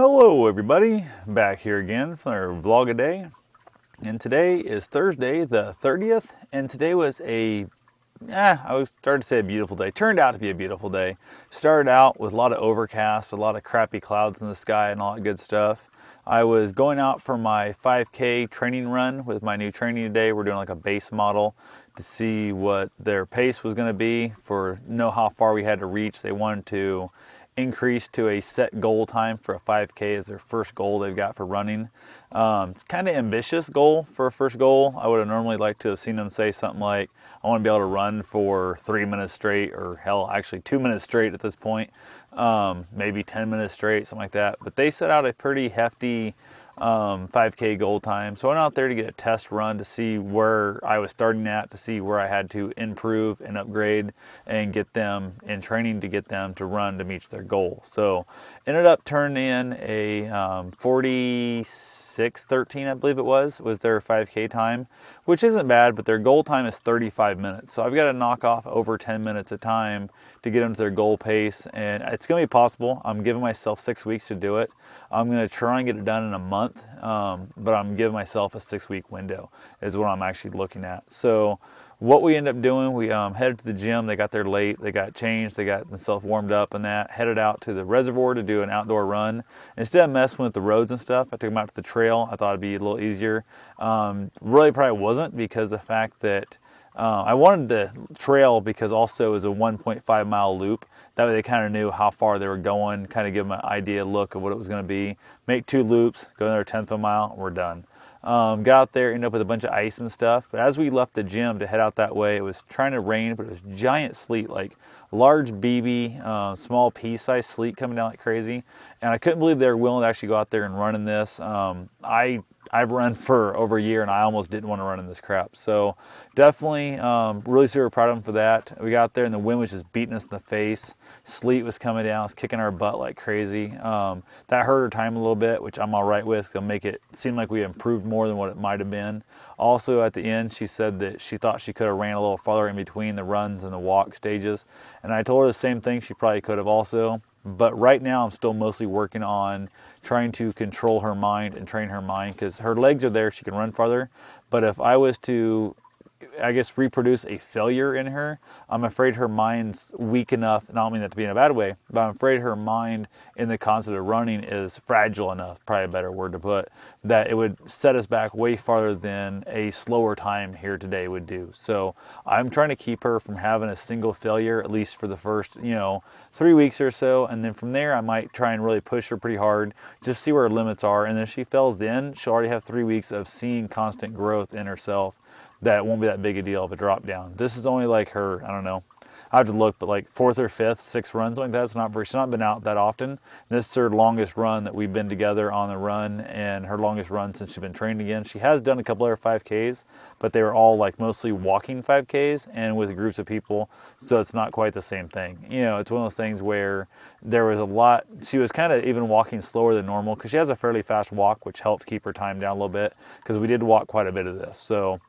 Hello everybody, back here again for vlog a day. And today is Thursday the 30th, and today was a, eh, I was started to say a beautiful day. Turned out to be a beautiful day. Started out with a lot of overcast, a lot of crappy clouds in the sky and all that good stuff. I was going out for my 5K training run with my new training today. We're doing like a base model to see what their pace was going to be for know how far we had to reach. They wanted to increase to a set goal time for a 5K as their first goal they've got for running. Um, kind of ambitious goal for a first goal. I would have normally liked to have seen them say something like, I want to be able to run for three minutes straight, or hell, actually two minutes straight at this point, um, maybe 10 minutes straight, something like that. But they set out a pretty hefty um, 5K goal time. So I went out there to get a test run to see where I was starting at, to see where I had to improve and upgrade and get them in training to get them to run to meet their goal. So ended up turning in a um, 46 13, I believe it was, was their 5K time, which isn't bad, but their goal time is 35 minutes. So I've got to knock off over 10 minutes of time to get them to their goal pace, and it's going to be possible. I'm giving myself six weeks to do it. I'm going to try and get it done in a month, um, but I'm giving myself a six week window, is what I'm actually looking at. So what we ended up doing, we um, headed to the gym. They got there late. They got changed. They got themselves warmed up and that. Headed out to the reservoir to do an outdoor run. Instead of messing with the roads and stuff, I took them out to the trail. I thought it'd be a little easier. Um, really, probably wasn't because the fact that uh, I wanted the trail because also it was a 1.5 mile loop. That way they kind of knew how far they were going, kind of give them an idea look of what it was going to be. Make two loops, go another tenth of a mile, and we're done. Um, got out there, ended up with a bunch of ice and stuff. But as we left the gym to head out that way, it was trying to rain, but it was giant sleet, like large BB, uh, small pea-sized sleet coming down like crazy. And I couldn't believe they were willing to actually go out there and run in this. Um, I I've run for over a year and I almost didn't want to run in this crap. So definitely um, really super proud of them for that. We got there and the wind was just beating us in the face. Sleet was coming down, was kicking our butt like crazy. Um, that hurt our time a little bit, which I'm all right with. It'll make it seem like we improved more than what it might have been. Also at the end, she said that she thought she could have ran a little farther in between the runs and the walk stages. And I told her the same thing she probably could have also. But right now, I'm still mostly working on trying to control her mind and train her mind because her legs are there, she can run farther. But if I was to I guess, reproduce a failure in her. I'm afraid her mind's weak enough, and I don't mean that to be in a bad way, but I'm afraid her mind in the concept of running is fragile enough, probably a better word to put, that it would set us back way farther than a slower time here today would do. So I'm trying to keep her from having a single failure, at least for the first, you know, three weeks or so. And then from there, I might try and really push her pretty hard, just see where her limits are. And if she fails then, she'll already have three weeks of seeing constant growth in herself that won't be that big a deal of a drop down. This is only like her, I don't know, I have to look, but like fourth or fifth, sixth runs like that. It's not very, she's not been out that often. This is her longest run that we've been together on the run, and her longest run since she's been trained again. She has done a couple other 5Ks, but they were all like mostly walking 5Ks and with groups of people, so it's not quite the same thing. You know, it's one of those things where there was a lot. She was kind of even walking slower than normal because she has a fairly fast walk, which helped keep her time down a little bit because we did walk quite a bit of this. So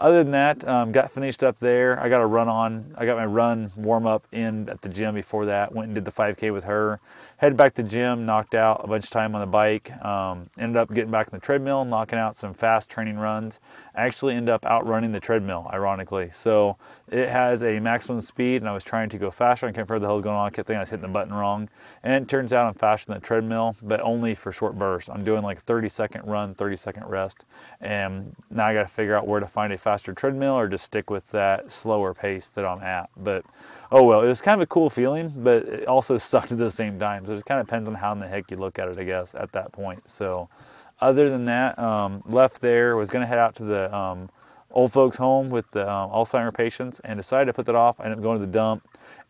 other than that, um, got finished up there. I got a run on. I got my run warm up in at the gym before that. Went and did the 5K with her. Headed back to the gym, knocked out a bunch of time on the bike. Um, ended up getting back in the treadmill, knocking out some fast training runs. actually ended up outrunning the treadmill, ironically. So it has a maximum speed, and I was trying to go faster. I can't remember the hell was going on. I kept thinking I was hitting the button wrong. And it turns out I'm faster than the treadmill, but only for short bursts. I'm doing like 30 second run, 30 second rest. And now I got to figure out where to find a faster treadmill or just stick with that slower pace that I'm at. But oh well, it was kind of a cool feeling, but it also sucked at the same time. So it just kind of depends on how in the heck you look at it, I guess, at that point. So other than that, um, left there, was going to head out to the um, old folks home with the um, Alzheimer patients and decided to put that off. I ended up going to the dump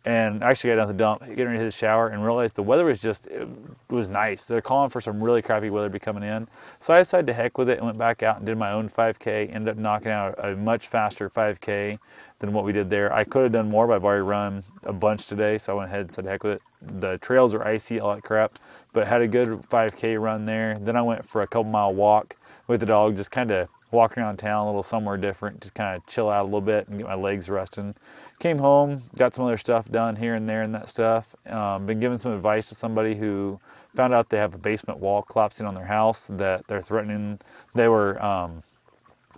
and actually got down to the dump, getting ready to the shower, and realized the weather was just it was nice. They're calling for some really crappy weather to be coming in, so I decided to heck with it and went back out and did my own 5K. Ended up knocking out a much faster 5K than what we did there. I could have done more, but I've already run a bunch today, so I went ahead and said heck with it. The trails are icy, all that crap, but had a good 5K run there. Then I went for a couple mile walk with the dog, just kind of walking around town a little somewhere different, just kind of chill out a little bit and get my legs resting. Came home, got some other stuff done here and there and that stuff. Um, been giving some advice to somebody who found out they have a basement wall collapsing on their house that they're threatening. They were um,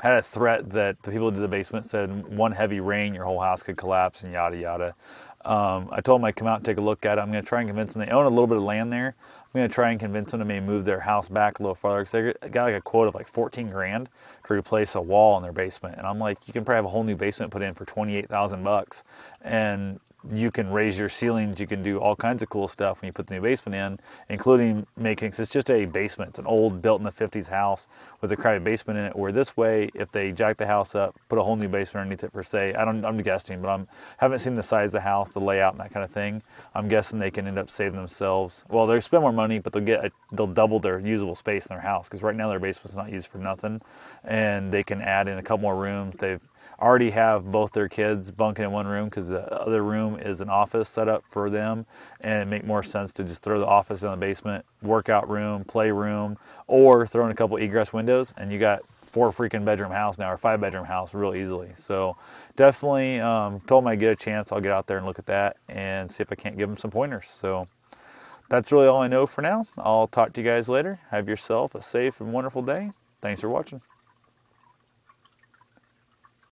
had a threat that the people did the basement said one heavy rain, your whole house could collapse and yada yada. Um, I told them I'd come out and take a look at it. I'm going to try and convince them. They own a little bit of land there. I'm going to try and convince them to maybe move their house back a little farther because they got like a quote of like 14 grand to replace a wall in their basement. And I'm like, you can probably have a whole new basement put in for 28,000 bucks. And you can raise your ceilings, you can do all kinds of cool stuff when you put the new basement in, including making, it's just a basement. It's an old built in the 50s house with a private basement in it, where this way, if they jack the house up, put a whole new basement underneath it for say, I don't, I'm guessing, but I'm, haven't seen the size of the house, the layout and that kind of thing. I'm guessing they can end up saving themselves, well, they'll spend more money, but they'll get, a, they'll double their usable space in their house, because right now their basement's not used for nothing, and they can add in a couple more rooms. They've already have both their kids bunking in one room because the other room is an office set up for them and it make more sense to just throw the office in the basement workout room playroom or throw in a couple egress windows and you got four freaking bedroom house now or five bedroom house real easily. So definitely um, told them i get a chance i'll get out there and look at that and see if i can't give them some pointers. So that's really all i know for now. I'll talk to you guys later. Have yourself a safe and wonderful day. Thanks for watching